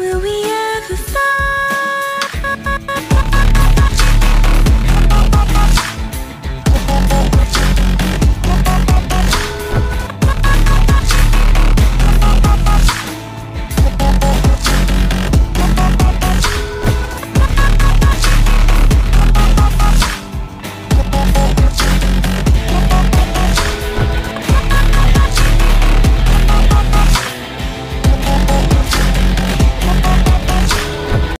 Will we